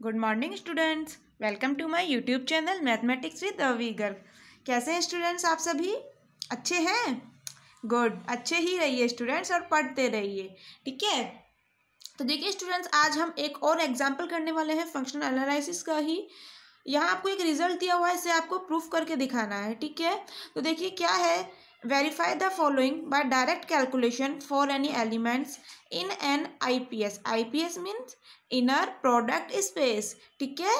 Good morning students welcome to my YouTube channel mathematics with Avi Garg कैसे हैं students आप सभी? अच्छे हैं? गुड अच्छे ही रहिए स्टूडेंट्स और पढ़ते रहिए। ठीक है? तो देखिए स्टूडेंट्स आज हम एक और एग्ज़ाम्पल करने वाले हैं फंक्शनल एनालिसिस का ही। यहाँ आपको एक रिज़ल्ट दिया हुआ है, इसे आपको प्रूफ करके दिखाना है। ठीक है? तो देखिए क्या है? Direct calculation for any elements in an I P S I P S means inner product space ठीक है?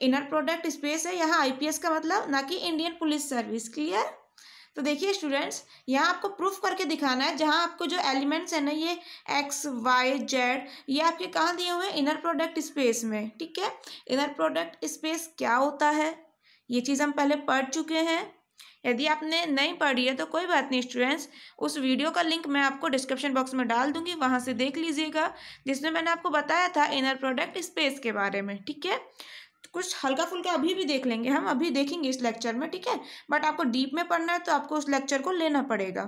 इनर प्रोडक्ट स्पेस है, यहाँ आई पी एस का मतलब ना कि इंडियन पुलिस सर्विस क्लियर तो देखिए स्टूडेंट्स यहाँ आपको प्रूफ करके दिखाना है जहाँ आपको जो एलिमेंट्स है ना, ये एक्स वाई जेड ये आपके कहाँ दिए हुए हैं? इनर प्रोडक्ट स्पेस में, ठीक है? इनर प्रोडक्ट स्पेस क्या होता है? ये चीज़ हम पहले पढ़ चुके हैं। यदि आपने नहीं पढ़ी है तो कोई बात नहीं स्टूडेंट्स, उस वीडियो का लिंक मैं आपको डिस्क्रिप्शन बॉक्स में डाल दूँगी, वहाँ से देख लीजिएगा, जिसमें मैंने आपको बताया था इनर प्रोडक्ट स्पेस के बारे में, ठीक है? कुछ हल्का फुल्का अभी भी देख लेंगे हम, अभी देखेंगे इस लेक्चर में, ठीक है? बट आपको डीप में पढ़ना है तो आपको उस लेक्चर को लेना पड़ेगा।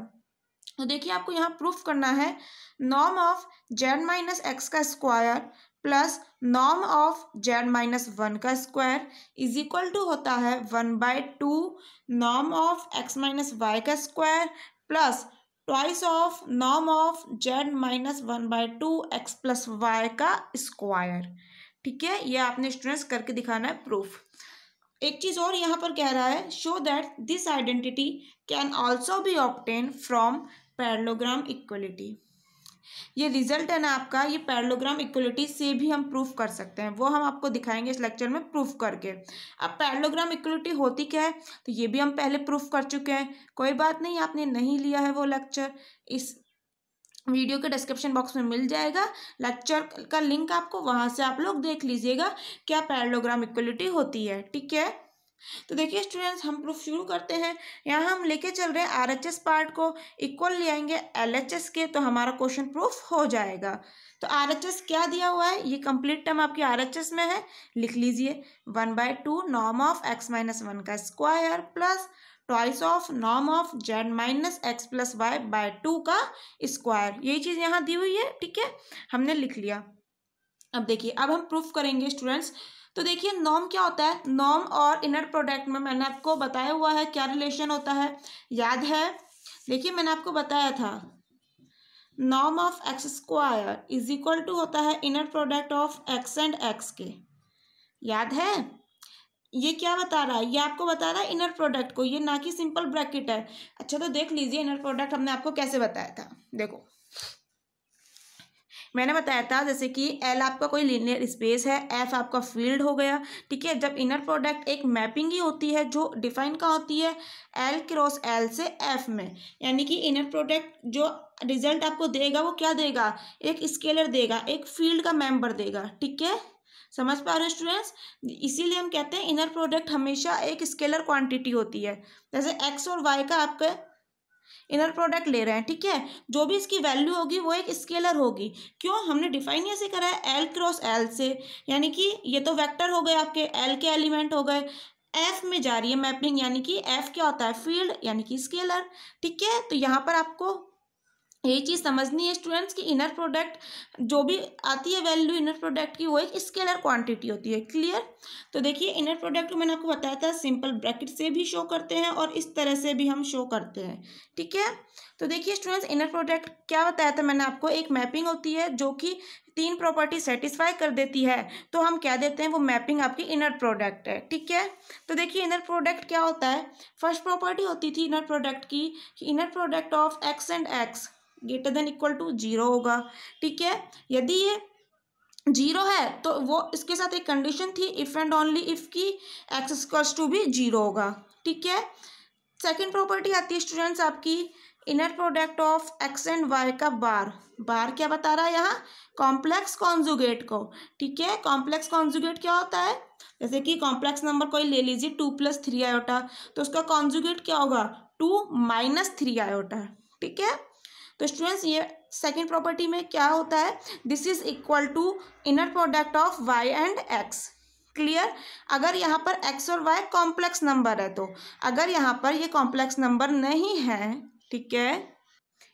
तो देखिए, आपको यहाँ प्रूफ करना है norm of z minus x का square plus norm of z minus one का स्क्वायर इज़ इक्वल टू होता है one by two norm of x minus y का square plus twice of norm of z minus one by two x plus y का square. ठीक है, ये आपने students करके दिखाना है प्रूफ एक चीज़ और यहाँ पर कह रहा है show that this identity can also be obtain from parallelogram equality ये रिज़ल्ट है ना आपका, ये पैरलोग्राम इक्वलिटी से भी हम प्रूफ कर सकते हैं। वो हम आपको दिखाएँगे इस लेक्चर में प्रूफ करके। अब पैरलोग्राम इक्वलिटी होती क्या है? तो ये भी हम पहले प्रूफ कर चुके हैं। कोई बात नहीं, आपने नहीं लिया है वो लेक्चर। इस वीडियो के डिस्क्रिप्शन बॉक्स में मिल जाएगा। लेक्चर का लिंक आपको वहाँ से आप लोग देख लीजिएगा, क्या पैरलोग्राम इक्वलिटी होती है। ठीक है? तो देखिए स्टूडेंट्स हम प्रूफ शुरू करते हैं। यहाँ हम लेके चल रहे हैं आर पार्ट को। इक्वल ले आएँगे एल के तो हमारा क्वेश्चन प्रूफ हो जाएगा। तो आर क्या दिया हुआ है? ये कंप्लीट टर्म आपकी आर में है। लिख लीजिए। One by two norm of x minus one का square plus twice of norm of z minus x plus y by two का स्क्वायर यही चीज़ यहाँ दी हुई है, ठीक है? हमने लिख लिया। अब देखिए, अब हम प्रूफ करेंगे स्टूडेंट्स तो देखिए नॉम क्या होता है? नॉम और इनर प्रोडक्ट में मैंने आपको बताया हुआ है क्या रिलेशन होता है। याद है? देखिए, मैंने आपको बताया था। नॉम of x square is equal to होता है inner product of x and x के। याद है? ये क्या बता रहा है? ये आपको बता रहा है इनर प्रोडक्ट को। ये ना कि सिंपल ब्रैकेट है। अच्छा तो देख लीजिए इनर प्रोडक्ट हमने आपको कैसे बताया था। देखो। मैंने बताया था, जैसे कि एल आपका कोई लीनियर स्पेस है एफ़ आपका फ़ील्ड हो गया, ठीक है? जब इनर प्रोडक्ट एक मैपिंग ही होती है, जो डिफाइन कहाँ होती है? एल क्रॉस एल से एफ़ में। यानी कि इनर प्रोडक्ट जो रिज़ल्ट आपको देगा, वो क्या देगा? एक स्केलर देगा, एक फ़ील्ड का मेंबर देगा, ठीक है? समझ पा रहे स्टूडेंट्स इसीलिए हम कहते हैं इनर प्रोडक्ट हमेशा एक स्केलर क्वांटिटी होती है। जैसे एक्स और वाई का आपका इनर प्रोडक्ट ले रहे हैं, ठीक है? जो भी इसकी वैल्यू होगी, वो एक स्केलर होगी। क्यों? हमने डिफाइन ऐसे करा है एल क्रॉस एल से। यानी कि ये तो वेक्टर हो गए आपके एल के एलिमेंट हो गए। एफ़ में जा रही है मैपिंग, यानी कि एफ़ क्या होता है? फ़ील्ड, यानी कि स्केलर, ठीक है? तो यहाँ पर आपको यही चीज़ समझनी है स्टूडेंट्स की इनर प्रोडक्ट जो भी आती है वैल्यू इनर प्रोडक्ट की, वो एक स्केलर क्वांटिटी होती है क्लियर तो देखिए इनर प्रोडक्ट मैंने आपको बताया था सिंपल ब्रैकेट से भी शो करते हैं और इस तरह से भी हम शो करते हैं, ठीक है? तो देखिए स्टूडेंट्स इनर प्रोडक्ट क्या बताया था मैंने आपको? एक मैपिंग होती है, जो कि तीन प्रॉपर्टी सेटिस्फाई कर देती है तो हम क्या देते हैं? वो मैपिंग आपकी इनर प्रोडक्ट है, ठीक है? तो देखिए इनर प्रोडक्ट क्या होता है? फ़र्स्ट प्रॉपर्टी होती थी इनर प्रोडक्ट की inner product of x and x greater than equal to zero होगा। ठीक है? यदि ये ज़ीरो है तो वो इसके साथ एक कंडीशन थी इफ़ एंड ओनली इफ़ की एक्स स्क्वल्स टू भी ज़ीरो होगा। ठीक है? सेकेंड प्रॉपर्टी आती है स्टूडेंट्स आपकी inner product of x and y का बार। बार क्या बता रहा है यहाँ? कॉम्प्लेक्स कॉन्जुगेट को। ठीक है? कॉम्प्लेक्स कॉन्जुगेट क्या होता है? जैसे कि कॉम्प्लेक्स नंबर कोई ले लीजिए टू प्लस थ्री आयोटा तो उसका कॉन्जुगेट क्या होगा? टू माइनस थ्री आयोटा ठीक है? तो स्टूडेंट्स ये सेकेंड प्रॉपर्टी में क्या होता है? This is equal to inner product of y and x clear अगर यहाँ पर एक्स और वाई कॉम्प्लेक्स नंबर है तो अगर यहाँ पर ये कॉम्प्लेक्स नंबर नहीं है, ठीक है?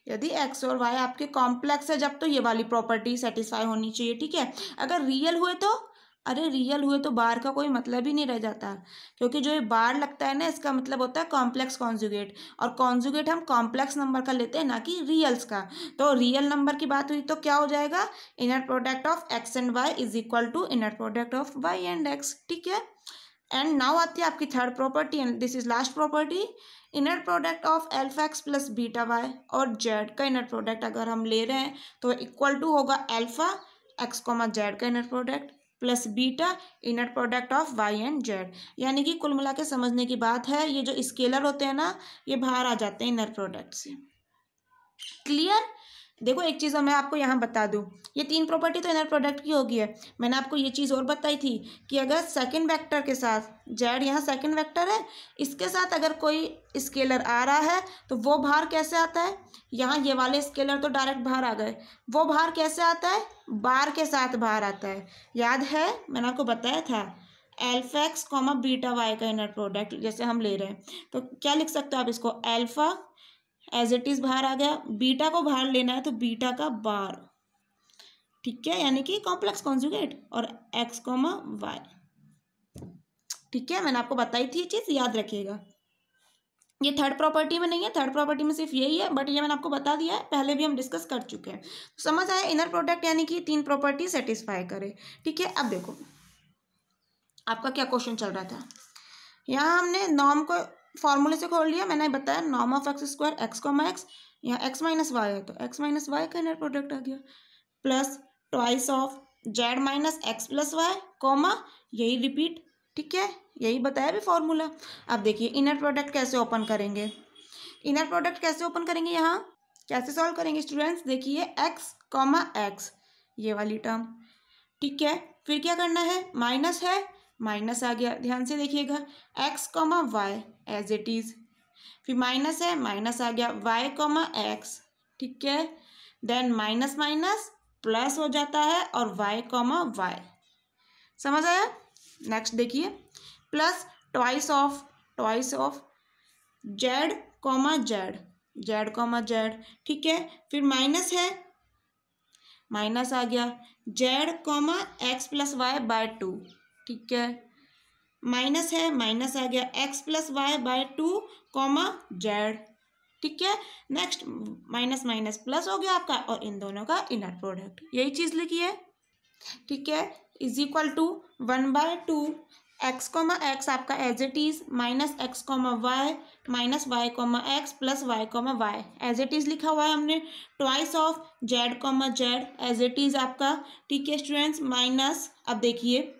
यदि एक्स और वाई आपके कॉम्प्लेक्स है, जब तो ये वाली प्रॉपर्टी सेटिस्फाई होनी चाहिए, ठीक है? अगर रियल हुए तो अरे रियल हुए तो बार का कोई मतलब ही नहीं रह जाता। क्योंकि जो ये बार लगता है ना, इसका मतलब होता है कॉम्प्लेक्स कॉन्जुगेट और कॉन्जुगेट हम कॉम्प्लेक्स नंबर का लेते हैं ना कि रियल्स का। तो रियल नंबर की बात हुई तो क्या हो जाएगा? Inner product of x and y is equal to inner product of y and x ठीक है? एंड नाउ आती है आपकी third property and this is last property inner product of alpha x plus beta y और Z का inner product अगर हम ले रहे हैं तो इक्वल टू होगा एल्फा एक्स कोमा जेड का inner product plus beta inner product of y and z. यानी कि कुल मिला के समझने की बात है, ये जो स्केलर होते हैं ना, ये बाहर आ जाते हैं इनर प्रोडक्ट से। क्लियर? देखो, एक चीज़ और मैं आपको यहाँ बता दूँ। ये तीन प्रॉपर्टी तो इनर प्रोडक्ट की होगी है। मैंने आपको ये चीज़ और बताई थी कि अगर सेकंड वेक्टर के साथ जेड यहाँ सेकंड वेक्टर है, इसके साथ अगर कोई स्केलर आ रहा है तो वो बाहर कैसे आता है? यहाँ ये वाले स्केलर तो डायरेक्ट बाहर आ गए। वो बाहर कैसे आता है? बार के साथ बाहर आता है। याद है? मैंने आपको बताया था। Alpha x comma beta y का इनर प्रोडक्ट जैसे हम ले रहे हैं। तो क्या लिख सकते हो आप इसको? एल्फा एज इट इज़ बाहर आ गया। बीटा को बाहर लेना है तो बीटा का बार। ठीक है? यानी कि कॉम्प्लेक्स कॉन्जुगेट और एक्स कोमा वाई ठीक है? मैंने आपको बताई थी चीज़, याद रखिएगा। ये थर्ड प्रॉपर्टी में नहीं है थर्ड प्रॉपर्टी में सिर्फ़ यही है बट ये मैंने आपको बता दिया है, पहले भी हम डिस्कस कर चुके हैं। तो समझ आया? इनर प्रोडक्ट यानी कि तीन प्रॉपर्टी सेटिस्फाई करे। ठीक है? अब देखो। आपका क्या क्वेश्चन चल रहा था? यहाँ हमने नॉर्म को फॉर्मूले से खोल लिया, मैंने बताया norm of x square x comma x यहाँ एक्स माइनस वाई है तो एक्स माइनस वाई का इनर प्रोडक्ट आ गया। Plus twice of z minus x plus y comma यही रिपीट ठीक है? यही बताया भी फॉर्मूला अब देखिए इनर प्रोडक्ट कैसे ओपन करेंगे? इनर प्रोडक्ट कैसे ओपन करेंगे यहाँ? कैसे सॉल्व करेंगे स्टूडेंट्स देखिए एक्स कॉमा एक्स ये वाली टर्म ठीक है? फिर क्या करना है? माइनस है माइनस आ गया। ध्यान से देखिएगा x comma y as it is फिर माइनस है, माइनस आ गया। वाई कॉमा एक्स ठीक है? देन माइनस माइनस प्लस हो जाता है और वाई कॉमा वाई समझ आया? नेक्स्ट देखिए। Plus twice of twice of z comma z z comma z ठीक है? फिर माइनस है। माइनस आ गया। Z comma x plus y by two ठीक है? माइनस है, माइनस आ गया। X plus y by two comma z. ठीक है? नेक्स्ट, माइनस माइनस प्लस हो गया आपका और इन दोनों का इनर प्रोडक्ट। यही चीज़ लिखी है। ठीक है? Is equal to one by two. X comma x आपका as it is minus x comma y, minus y comma x plus y comma y. As it is लिखा हुआ है हमने। Twice of z comma z as it is आपका। ठीक है students minus, अब देखिए।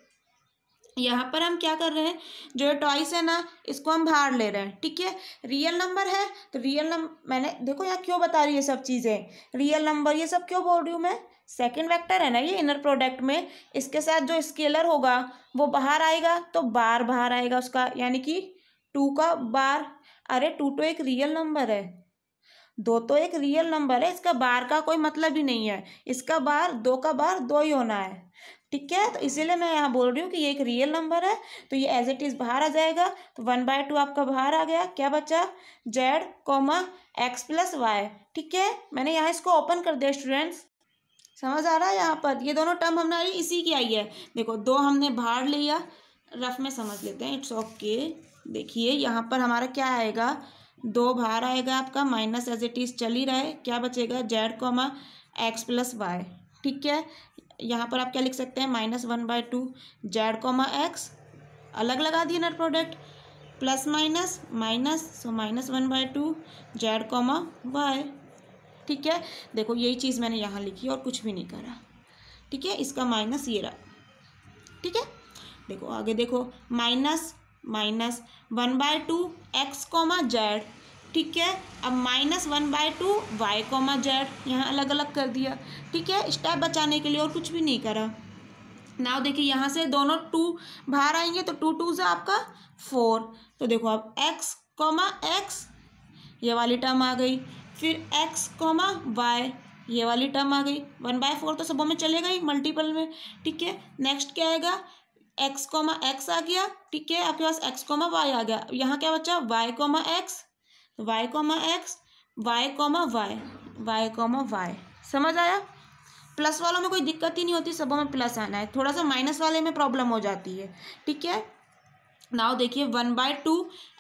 यहाँ पर हम क्या कर रहे हैं? जो ये टॉइस है ना, इसको हम बाहर ले रहे हैं, ठीक है? रियल नंबर है तो रियल नंबर मैंने, देखो यहाँ क्यों बता रही है सब चीज़ें। रियल नंबर ये सब क्यों बोल रही हूँ मैं? सेकेंड वेक्टर है ना ये इनर प्रोडक्ट में, इसके साथ जो स्केलर होगा, वो बाहर आएगा तो बार बाहर आएगा उसका, यानी कि टू का बार। अरे टू तो एक रियल नंबर है। दो तो एक रियल नंबर है, इसका बार का कोई मतलब ही नहीं है। इसका बार, दो का बार, दो ही होना है। ठीक है? तो इसीलिए मैं यहाँ बोल रही हूँ कि ये एक रियल नंबर है तो ये एज इट इज़ बाहर आ जाएगा तो वन बाय टू आपका बाहर आ गया। क्या बचा? Z comma x plus y ठीक है? मैंने यहाँ इसको ओपन कर दिया स्टूडेंट्स समझ आ रहा है यहाँ पर? ये दोनों टर्म आई इसी की आई है। देखो, दो हमने बाहर लिया रफ में समझ लेते हैं। इट्स ओके देखिए, यहाँ पर हमारा क्या आएगा? दो बाहर आएगा आपका माइनस एज इट इज़ चल ही रहा है। क्या बचेगा? Z comma x plus y ठीक है? यहाँ पर आप क्या लिख सकते हैं? Minus one by two z comma x. अलग लगा दिए inner product. Plus minus minus, so minus one by two z comma y. ठीक है? देखो, यही चीज़ मैंने यहाँ लिखी और कुछ भी नहीं करा। ठीक है? इसका माइनस ये रहा। ठीक है? देखो, आगे देखो। Minus minus one by two x comma z. ठीक है? अब minus one by two y comma z यहाँ अलग अलग कर दिया। ठीक है? स्टेप बचाने के लिए और कुछ भी नहीं करा। नाव देखिए, यहाँ से दोनों टू बाहर आएँगे तो टू टू से आपका फोर तो देखो, अब एक्स कोमा एक्स ये वाली टर्म आ गई। फिर एक्स कोमा वाई ये वाली टर्म आ गई। वन बाय फोर तो सबों में चलेगा ही मल्टीपल में। ठीक है? नेक्स्ट क्या आएगा? एक्स कोमा एक्स आ गया। ठीक है? आपके पास एक्स कोमा वाई आ गया। यहाँ क्या बचा? Y comma x y comma x y comma y y comma y समझ आया? प्लस वालों में कोई दिक्कत ही नहीं होती, सबों में प्लस आना है। थोड़ा सा माइनस वाले में प्रॉब्लम हो जाती है। ठीक है? नाउ देखिए one by two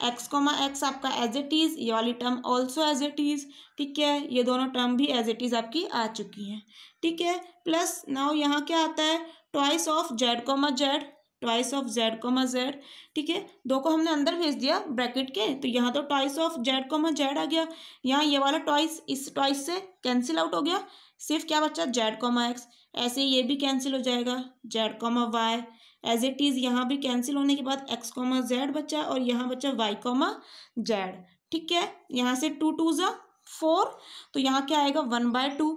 x comma x आपका एज इट इज़ ये वाली term also as it is ठीक है? ये दोनों टर्म भी एज इट इज़ आपकी आ चुकी हैं। ठीक है? प्लस नाउ यहाँ क्या आता है? Twice of z comma z twice of z comma z, ठीक है? दो को हमने अंदर भेज दिया ब्रैकेट के तो यहाँ तो twice of z comma z आ गया। यहाँ ये वाला ट्वाइस, इस ट्वाइस से कैंसिल आउट हो गया। सिर्फ़ क्या बचा? Z comma x. ऐसे ये भी कैंसिल हो जाएगा, z comma y. As it is यहाँ भी कैंसिल होने के बाद एक्स कोमा जेड बचा और यहाँ बचा वाई कोमा जेड, ठीक है? यहाँ से टू टू ज़ा फोर तो यहाँ क्या आएगा? वन बाय टू,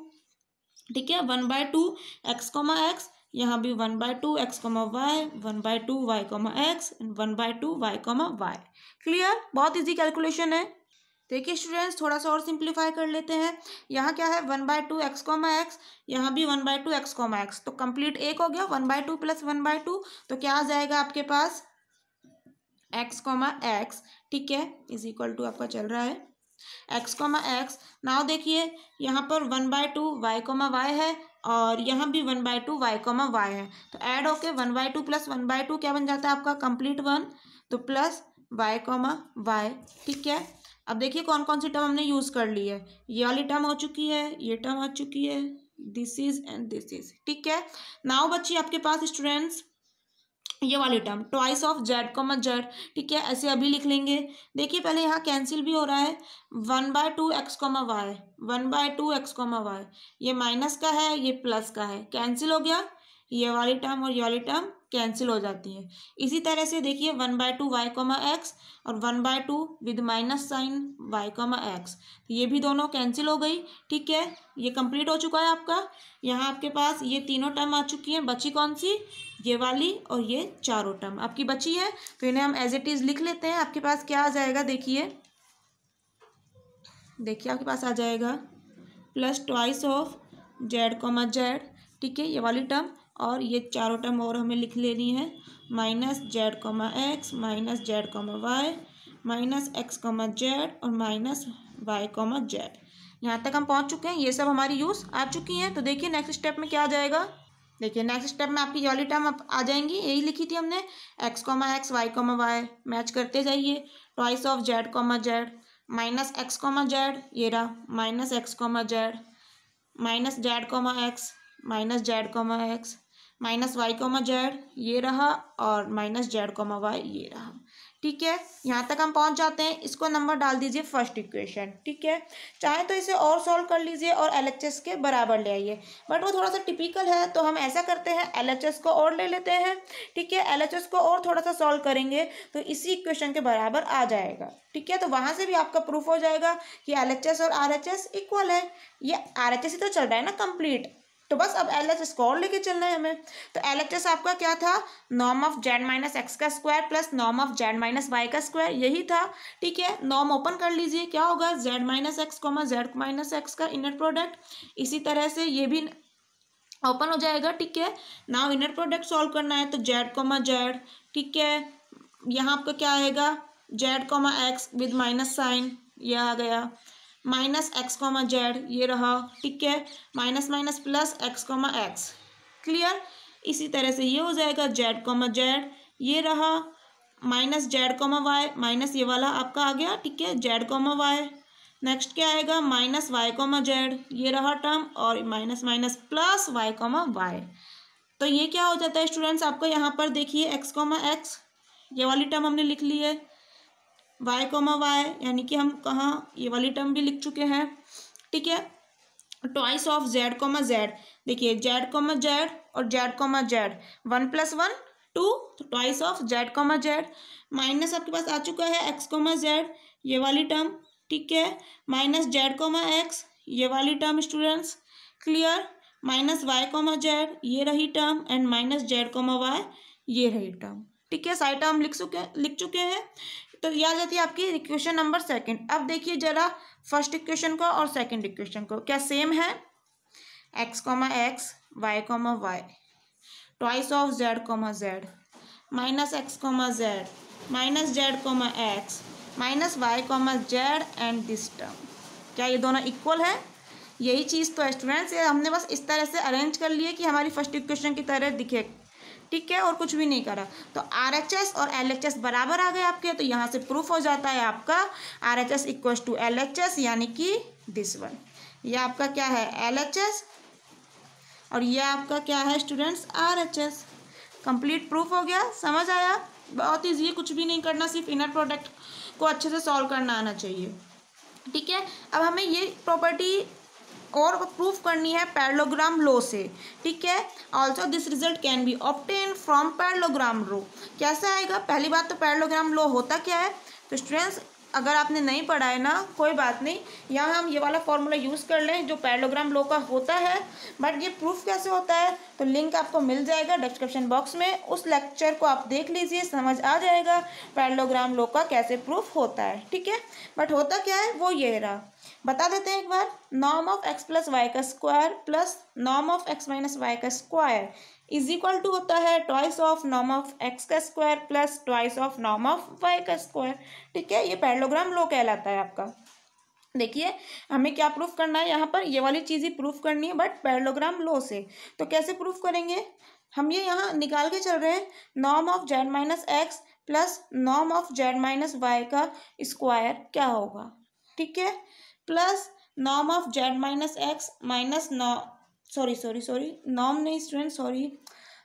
ठीक है? One by two x comma x यहाँ भी one by two x comma y, one by two y comma x and one by two y comma y. Clear बहुत इजी कैलकुलेशन है। देखिए students थोड़ा सा और सिंप्लीफाई कर लेते हैं। यहाँ क्या है? One by two x comma x, यहाँ भी one by two x comma x. तो कंप्लीट एक हो गया, one by two plus one by two. तो क्या आ जाएगा आपके पास? एक्स कॉमा एक्स, ठीक है? इज़ इक्वल टू आपका चल रहा है। X comma x. नाव देखिए, यहाँ पर one by two, y comma y है। और यहाँ भी one by two y comma y है। तो ऐड होके one by two plus one by two क्या बन जाता है आपका? कंप्लीट वन तो प्लस वाई कॉमा वाई ठीक है? अब देखिए कौन कौन सी टर्म हमने यूज़ कर ली है। ये वाली टर्म हो चुकी है, ये टर्म आ चुकी है। This is and this is ठीक है? नाव बच्ची, आपके पास स्टूडेंट्स ये वाली term twice of z common z ठीक है, ऐसे अभी लिख लेंगे। देखिए, पहले यहाँ कैंसिल भी हो रहा है। One by two x comma y one by two x comma y ये माइनस का है, ये प्लस का है। कैंसिल हो गया। ये वाली टर्म और ये वाली टर्म कैंसिल हो जाती है। इसी तरह से देखिए one by two y comma x और one by two with minus sign y comma x ये भी दोनों कैंसिल हो गई, ठीक है? ये कंप्लीट हो चुका है आपका। यहाँ आपके पास ये तीनों टर्म आ चुकी हैं, बची कौन सी? ये वाली और ये चारों टर्म आपकी बची है तो इन्हें हम एज इट इज़ लिख लेते हैं। आपके पास क्या आ जाएगा, देखिए। देखिए, आपके पास आ जाएगा। Plus twice of z comma z ठीक है? ये वाली टर्म और ये चारों टर्म और हमें लिख लेनी है। Minus z comma x, minus z comma y, minus x comma z और माइनस वाई कॉमा जेड। यहाँ तक हम पहुँच चुके हैं, ये सब हमारी यूज़ आ चुकी हैं। तो देखिए नेक्स्ट स्टेप में क्या आ जाएगा? देखिए नेक्स्ट स्टेप में आपकी वाली टर्म आप आ जाएँगी, यही लिखी थी हमने। X comma x y comma y match करते जाइए। Twice of z comma z minus x comma z ये रहा। Minus x comma z minus z comma x minus z comma x minus y comma z ये रहा और minus z comma y ये रहा। ठीक है, यहाँ तक हम पहुँच जाते हैं। इसको नंबर डाल दीजिए फ़र्स्ट इक्वेशन। ठीक है, चाहे तो इसे और सॉल्व कर लीजिए और एलएचएस के बराबर ले आइए। बट वो थोड़ा सा टिपिकल है तो हम ऐसा करते हैं, एलएचएस को और ले लेते हैं। ठीक है, एलएचएस को और थोड़ा सा सॉल्व करेंगे तो इसी इक्वेशन के बराबर आ जाएगा। ठीक है तो वहाँ से भी आपका प्रूफ हो जाएगा कि एलएचएस और आरएचएस इक्वल है। ये आर ही तो चल रहा है ना, कंप्लीट। तो बस अब एल एच और लेके चलना है हमें। तो एल एच एस आपका क्या था? नॉम ऑफ़ जेड माइनस एक्स का स्क्वायर प्लस नॉम ऑफ़ जेड माइनस वाई का स्क्वायर यही था। ठीक है? नॉम ओपन कर लीजिए। क्या होगा? Z minus x comma z minus x का इनर प्रोडक्ट इसी तरह से ये भी ओपन हो जाएगा। ठीक है? नाउ इनर प्रोडक्ट सॉल्व करना है। तो जेड कोमा जेड ठीक है? यहाँ आपका क्या आएगा? Z comma x with minus sign यह आ गया। माइनस एक्स कॉमा जेड, ये रहा, ठीक है? Minus minus plus x comma x. Clear? इसी तरह से ये हो जाएगा जेड कॉमा जेड, ये रहा, minus z comma y, minus ये वाला आपका आ गया, ठीक है? Z comma Y. नेक्स्ट क्या आएगा? माइनस वाई कॉमा जेड, ये रहा टर्म, और minus minus plus y comma y. तो ये क्या हो जाता है स्टूडेंट्स? आपको यहाँ पर देखिए एक्स कॉमा एक्स, ये वाली टर्म हमने लिख ली है। वाई कोमा वाई यानी कि हम कहाँ ये वाली टर्म भी लिख चुके हैं। ठीक है? Twice of z comma z देखिए जेड कोमा जेड और z comma z one plus one two तो twice of z comma z minus आपके पास आ चुका है एक्स कोमा जेड ये वाली टर्म ठीक है? माइनस जेड कोमा एक्स ये वाली term students clear minus y comma z ये रही term and minus z comma y ये रही टर्म ठीक है? साइड टर्म लिख चुके लिख चुके हैं। तो यह आ जाती है आपकी इक्वेशन नंबर सेकंड अब देखिए जरा फ़र्स्ट इक्वेशन को और सेकंड इक्वेशन को। क्या सेम है? X comma x y comma y twice of z comma z minus x comma z minus z comma x minus y comma z and this term क्या ये दोनों equal है? यही चीज़ तो स्टूडेंट्स हमने बस इस तरह से अरेंज कर लिए कि हमारी फ़र्स्ट इक्वेशन की तरह दिखे। ठीक है, और कुछ भी नहीं करा। तो एस और एस बराबर आ गए आपके तो यहाँ से प्रूफ हो जाता है आपका R H S equal to L H S यानी कि दिस वन ये आपका क्या है? एल एच एस और ये आपका क्या है students R H S complete proof हो गया, समझ आया? बहुत ईजी है कुछ भी नहीं करना, सिर्फ़ इनर प्रोडक्ट को अच्छे से सॉल्व करना आना चाहिए। ठीक है, अब हमें ये प्रॉपर्टी और प्रूफ करनी है पैरलोग्राम लो से, ठीक है? Also this result can be obtain from parallelogram रो कैसे आएगा? पहली बात तो पैरलोग्राम लो होता क्या है? तो स्टूडेंट्स अगर आपने नहीं पढ़ा है ना, कोई बात नहीं। यहाँ हम ये वाला फॉर्मूला यूज़ कर लें, जो पैरलोग्राम लो का होता है। बट ये प्रूफ कैसे होता है? तो लिंक आपको मिल जाएगा डिस्क्रिप्शन बॉक्स में। उस लेक्चर को आप देख लीजिए, समझ आ जाएगा पैरलोग्राम लो का कैसे प्रूफ होता है, ठीक है? बट होता क्या है? वो ये रहा। बता देते हैं एक बार। Norm of x plus y का square plus norm of x minus y का स्क्वायर इज़ इक्वल टू होता है twice of norm of x का square plus twice of norm of y का स्क्वायर ठीक है? ये पैरलोग्राम लो कहलाता है आपका। देखिए, हमें क्या प्रूफ करना है यहाँ पर? ये वाली चीज़ ही प्रूफ करनी है बट पैरलोग्राम लो से। तो कैसे प्रूफ करेंगे? हम ये यहाँ निकाल के चल रहे हैं। Norm of z minus x plus norm of z minus y का स्क्वायर क्या होगा? ठीक है? Plus norm of z minus x minus sorry sorry sorry नॉम नहीं student sorry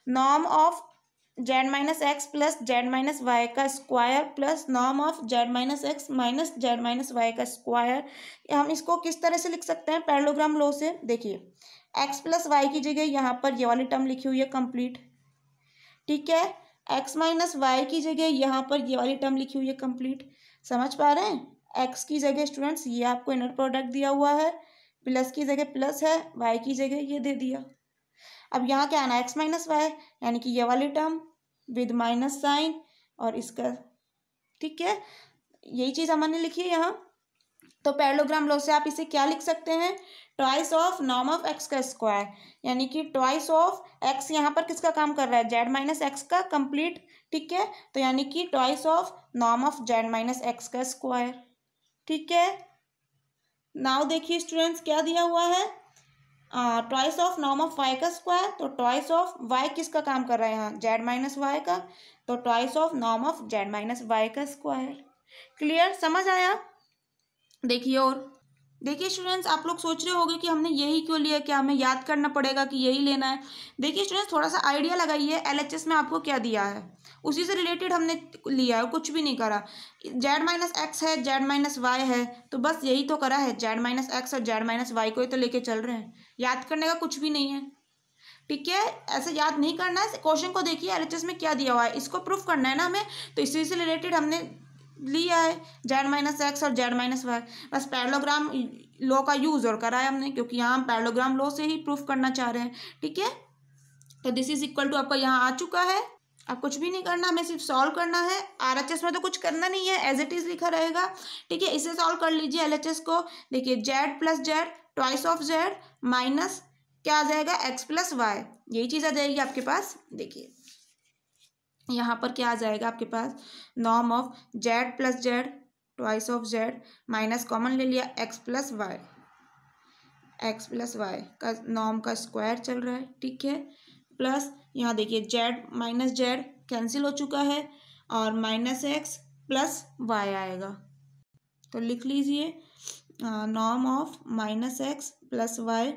Nom of z minus x plus z minus y का square plus Nom of z minus x minus z minus y का square हम इसको किस तरह से लिख सकते हैं? पैरलोग्राम लो से, देखिए. एक्स प्लस वाई की जगह यहाँ पर ये वाली टर्म लिखी हुई है कंप्लीट ठीक है? एक्स माइनस वाई की जगह यहाँ पर ये वाली टर्म लिखी हुई है कंप्लीट समझ पा रहे हैं? एक्स की जगह स्टूडेंट्स ये आपको इनर प्रोडक्ट दिया हुआ है. प्लस की जगह प्लस है वाई की जगह ये दे दिया। अब यहाँ क्या आना एक्स माइनस वाई यानी कि ये वाली टर्म विद माइनस साइन और इसका, ठीक है? यही चीज़ हमने लिखी है यहाँ। तो पैरलोग्राम लो से आप इसे क्या लिख सकते हैं? Twice of norm of x का स्क्वायर यानी कि ट्वाइस ऑफ़ एक्स यहाँ पर किसका काम कर रहा है? जेड माइनस एक्स का कंप्लीट ठीक है? तो यानी कि twice of norm of z minus x का स्क्वायर ठीक है? नाउ देखिए स्टूडेंट्स क्या दिया हुआ है? Twice of norm of y का स्क्वायर तो ट्वाइस ऑफ़ वाई किसका काम कर रहा है यहाँ जेड माइनस वाई का तो twice of norm of z minus y का स्क्वायर क्लियर समझ आया? देखिए और देखिए स्टूडेंट्स आप लोग सोच रहे होंगे कि हमने यही क्यों लिया? क्या हमें याद करना पड़ेगा कि यही लेना है? देखिए स्टूडेंट्स थोड़ा सा आइडिया लगाइए एलएचएस में आपको क्या दिया है? उसी से रिलेटेड हमने लिया है, कुछ भी नहीं करा। जेड माइनस एक्स है जेड माइनस वाई है तो बस यही तो करा है। जेड माइनस एक्स और जेड माइनस वाई को ही तो लेके चल रहे हैं। याद करने का कुछ भी नहीं है। ठीक है? ऐसे याद नहीं करना है। क्वेश्चन को देखिए एलएचएस में क्या दिया हुआ है? इसको प्रूफ करना है ना हमें? तो इसी से रिलेटेड हमने लिया है जेड माइनस एक्स और जेड माइनस वाई बस पैरलोग्राम लॉ का यूज़ और करा है हमने, क्योंकि यहाँ हम पैरलोग्राम लॉ से ही प्रूफ करना चाह रहे हैं, ठीक है? तो दिस इज़ इक्वल टू आपका यहाँ आ चुका है। अब कुछ भी नहीं करना, हमें सिर्फ़ सॉल्व करना है। आर एच एस में तो कुछ करना नहीं है एज इट इज़ लिखा रहेगा, ठीक है? इसे सॉल्व कर लीजिए एल एच एस को। देखिए z plus z twice of z minus क्या आ जाएगा? एक्स प्लस वाई यही चीज़ आ जाएगी आपके पास, देखिए। यहाँ पर क्या आ जाएगा आपके पास? Norm of Z plus Z twice of Z minus common ले लिया X plus Y X plus Y का नॉर्म का स्क्वायर चल रहा है, ठीक है? प्लस यहाँ देखिए जेड माइनस जेड कैंसिल हो चुका है और माइनस एक्स प्लस वाई आएगा। तो लिख लीजिए norm of minus x plus y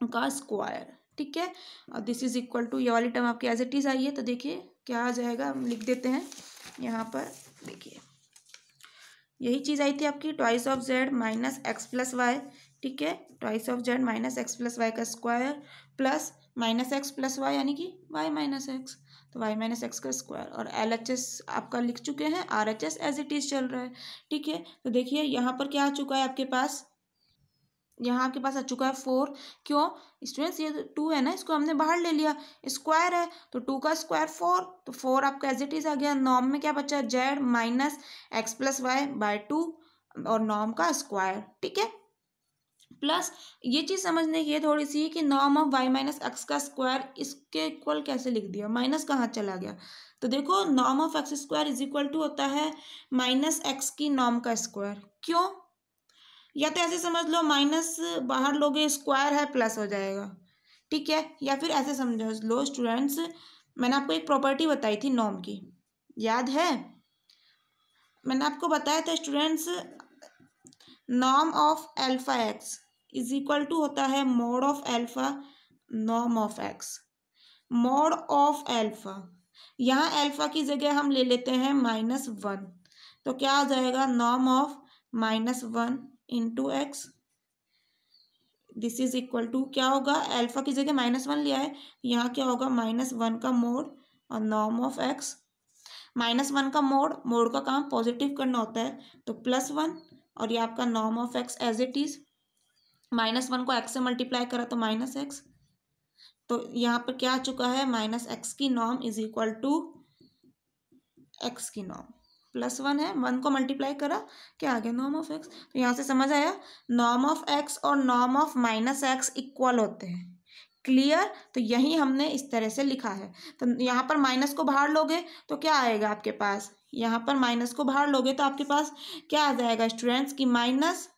का स्क्वायर ठीक है? और दिस इज़ इक्वल टू ये वाली टर्म आपकी एज इट इज़ आई है तो देखिए क्या आ जाएगा, हम लिख देते हैं। यहाँ पर देखिए। यही चीज़ आई थी आपकी twice of z minus x plus y ठीक है? Twice of z minus x plus y का square plus minus x plus y यानी कि वाई माइनस एक्स तो वाई माइनस एक्स का स्क्वायर और एल एच एस आपका लिख चुके हैं R H S as it is चल रहा है, ठीक है? तो देखिए, यहाँ पर क्या आ चुका है आपके पास? यहाँ आपके पास आ चुका है फोर। क्यों? स्टूडेंट्स, ये टू है ना, इसको हमने बाहर ले लिया। स्क्वायर है तो टू का स्क्वायर फोर तो फोर आपका एज इट इज़ आ गया। नॉर्म में क्या बचा? Z minus X plus Y by two और नॉर्म का स्क्वायर। ठीक है? प्लस ये चीज़ समझने की थोड़ी सी कि नॉम ऑफ़ वाई माइनस एक्स का स्क्वायर इसके इक्वल कैसे लिख दिया? माइनस कहाँ चला गया? तो देखो norm of x square is equal to होता है माइनस एक्स की नॉम का स्क्वायर। क्यों? या तो ऐसे समझ लो माइनस बाहर लोगे स्क्वायर है प्लस हो जाएगा। ठीक है? या फिर ऐसे समझ लो स्टूडेंट्स मैंने आपको एक प्रॉपर्टी बताई थी नॉम की। याद है? मैंने आपको बताया था students Nom of alpha x is equal to होता है mode of alpha Nom of x mode of alpha यहाँ एल्फा की जगह हम ले लेते हैं माइनस वन तो क्या आ जाएगा? नॉम of minus one into x this is equal to क्या होगा? एल्फा की जगह माइनस वन लिया है, यहाँ क्या होगा? माइनस वन का मोड और norm of x minus one का मोड मोड का काम पॉजिटिव करना होता है तो प्लस वन और ये आपका norm of x as it is minus one को एक्स से मल्टीप्लाई करा तो माइनस एक्स तो यहाँ पर क्या आ चुका है? माइनस एक्स की नॉम इज़ इक्वल टू एक्स की नॉम प्लस वन है, वन को मल्टीप्लाई करा क्या आ गया नॉम ऑफ़ एक्स तो यहाँ से समझ आया नॉम ऑफ़ एक्स और नॉम ऑफ़ माइनस एक्स इक्वल होते हैं। क्लियर तो यही हमने इस तरह से लिखा है। तो यहाँ पर माइनस को बाहर लोगे तो क्या आएगा आपके पास? यहाँ पर माइनस को बाहर लोगे तो आपके पास क्या आ जाएगा स्टूडेंट्स की माइनस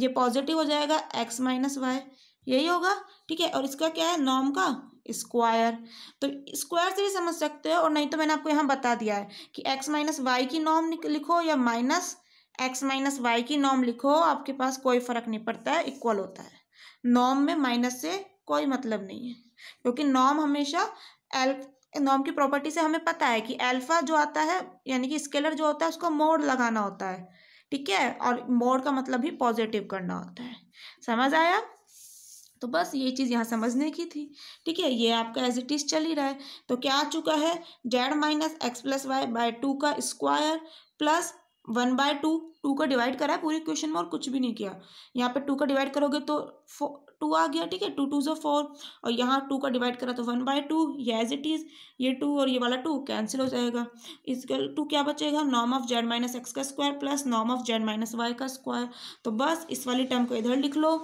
ये पॉजिटिव हो जाएगा एक्स माइनस वाई यही होगा, ठीक है? और इसका क्या है? नॉम का? स्क्वायर। तो स्क्वायर से भी समझ सकते हो, और नहीं तो मैंने आपको यहाँ बता दिया है कि एक्स माइनस वाई की नॉम लिखो या माइनस एक्स माइनस वाई की नॉम लिखो, आपके पास कोई फ़र्क नहीं पड़ता है इक्वल होता है। नॉम में माइनस से कोई मतलब नहीं है, क्योंकि नॉम हमेशा एल नॉम की प्रॉपर्टी से हमें पता है कि एल्फा जो आता है, यानी कि स्केलर जो होता है, उसको मोड लगाना होता है, ठीक है? और मोड का मतलब ही पॉजिटिव करना होता है। समझ आया? तो बस ये चीज़ यहाँ समझने की थी। ठीक है, ये आपका एज इट इज़ चल ही रहा है। तो क्या आ चुका है? Z minus x plus y by two का square plus one by two two का डिवाइड करा है पूरे क्वेश्चन में और कुछ भी नहीं किया। यहाँ पे टू का डिवाइड करोगे तो टू आ गया, ठीक है? टू टू जो फोर और यहाँ टू का डिवाइड करा तो वन बाय टू ये एज इट इज़ ये टू और ये वाला टू कैंसिल हो जाएगा। इसका टू क्या बचेगा? नॉम ऑफ़ जेड माइनस एक्स का स्क्वायर प्लस नॉम ऑफ़ जेड माइनस वाई का स्क्वायर तो बस इस वाली टर्म को इधर लिख लो।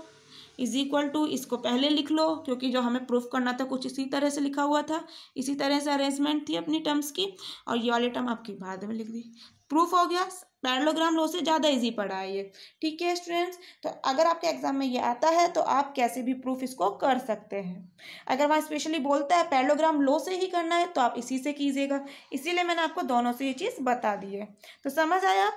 इज़ इक्वल टू इसको पहले लिख लो, क्योंकि जो हमें प्रूफ करना था, कुछ इसी तरह से लिखा हुआ था। इसी तरह से अरेंजमेंट थी अपनी टर्म्स की, और ये वाली टर्म आपकी बाद में लिख दी। प्रूफ हो गया पैरलोग्राम लो से ज़्यादा इजी पड़ा है ये। ठीक है स्टूडेंट्स तो अगर आपके एग्ज़ाम में ये आता है तो आप कैसे भी प्रूफ इसको कर सकते हैं। अगर वहाँ स्पेशली बोलता है पैरलोग्राम लो से ही करना है तो आप इसी से कीजिएगा। इसीलिए मैंने आपको दोनों से ये चीज़ बता दी है। तो समझ आया?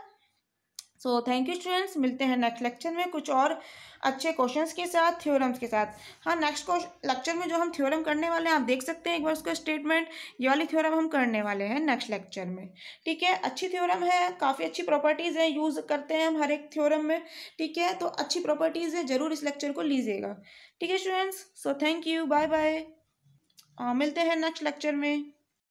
सो थैंक यू स्टूडेंट्स मिलते हैं नेक्स्ट लेक्चर में कुछ और अच्छे क्वेश्चंस के साथ थ्योरम्स के साथ। हाँ नेक्स्ट लेक्चर में जो हम थ्योरम करने वाले हैं, आप देख सकते हैं एक बार उसका स्टेटमेंट ये वाली थ्योरम हम करने वाले हैं नेक्स्ट लेक्चर में। ठीक है? अच्छी थ्योरम है, काफ़ी अच्छी प्रॉपर्टीज़ हैं यूज़ करते हैं हम हर एक थ्योरम में। ठीक है? तो अच्छी प्रॉपर्टीज़ है, ज़रूर इस लेक्चर को लीजिएगा। ठीक है students so thank you bye bye मिलते हैं नेक्स्ट लेक्चर में।